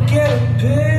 get a forgetting pill?